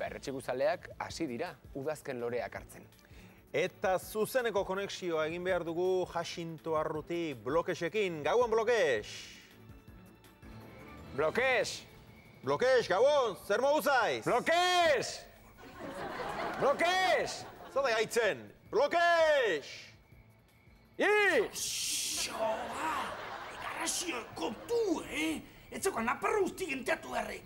Perretxikuzaleak hasi dira, udazken loreak hartzen. Eta zuzeneko konexioa egin behar dugu Jacinto Arruti blokesekin. Gauan blokes! Blokes! Blokes, gauan, zer mogu zaiz? Blokes! Blokes! Zade gaitzen, blokes! I! Xoa! Garazio, kontu, eh? Etzeko naparro guzti genteatu berre.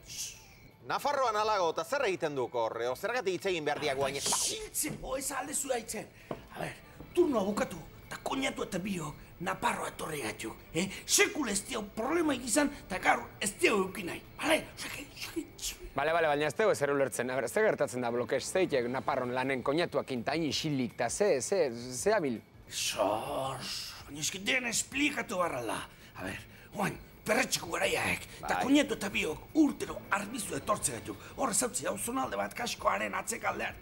Nafarroan alago, eta zer egiten duk horre? Zergatik hitz egin behar diak guain? Xiltzen, bo, ez alde zua itzen. A ber, turnoa bukatu, eta koñatu eta bio, naparroa etorri gatu. Eh? Sekul ez diau problema ikizan, eta gaur ez diau eukin nahi. Bale? Sake, sake. Bale, bale, baina ez dugu zer ulertzen. A ber, ze gertatzen da blokes, zeitek naparron lanen koñatuak intain isilik, eta ze, ze, ze abil? Sors, baina eski den esplikatu barrala. A ber, oain, perretxeko garaiaek, eta Bai. koñatu eta biok urtero arbizu etortze gatu. Horre zautzi, hau zonalde bat kaskoaren atzekaldean.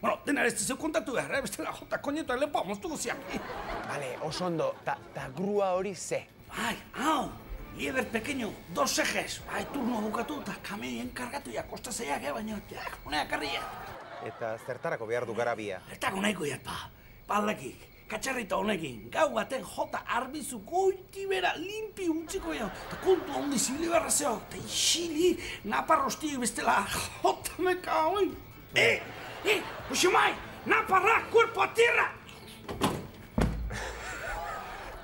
Bueno, dena ez zeu kontatu behar, eh? bestela jota koñetu lepoa moztuko ziak. Bale, oso ondo, ta, ta grua hori ze. Bai, hau, lieber pequeño, dos ejes. Bai, turno bukatu eta kamei enkargatu ja kosta zeiak, eh, baina, ja, unea karria. Eta zertarako behar du garabia. Eta gunaiko jat, ba, baldakik, katxarrita honekin, gau baten jota arbizu goiti bera limpi utziko ja, eta kontu ondi zibili berra zeo, eta isili naparrosti bestela jota meka hoi. Eh, eh, Uximai, naparra, cuerpo a tierra!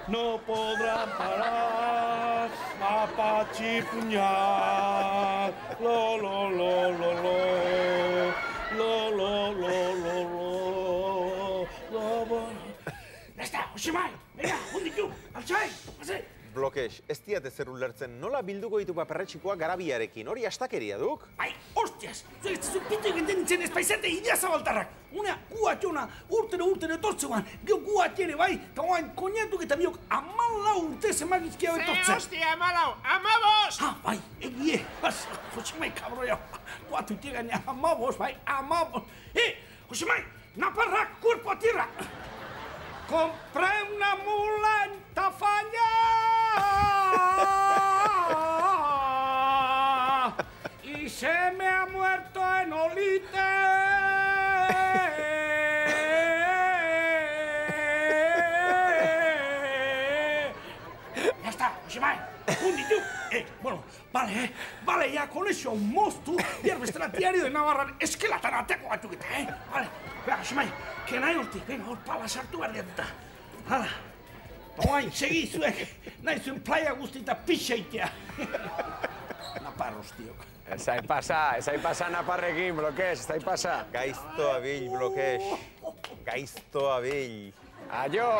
No podrán parar Apache Ya está, Uximai, venga, hunditu, altzai, pase. Blokes, ez diat ezer ulertzen, nola bilduko ditu paperretxikoa garabiarekin, hori astakeria duk? Bai, hostias, zuek ez zupitu egiten nintzen ez paizate ila zabaltarrak. Una, gua txona, urtero urtero etortzean, gio gua txere bai, eta guain koñatuk eta biok amala urte zemagizkia etortzen. hostia, amalau, amabos! Ah, bai, egie, bas, Josemai kabroia, guatu tiegan amabos, bai, amabos. Eh, Josemai, naparrak, cuerpo a Comprei uma muleta falha e se me ha muerto en olite. Já está, hoje vai. Um. Vale, eh, vale, ya con eso moztu, bierbestela diario de Navarran eskelatan ateko batzuk eta, eh? Vale, bera, Josemai, que nahi hortik, venga, hor pala sartu behar diatuta. Hala, oain, segi zuek, nahi zuen playa guzti eta pixa itea. Naparros, tiok. Ezai pasa, ezai pasa naparrekin, blokes, ezai pasa. Gaizto abil, blokes. Gaizto abil. Aio!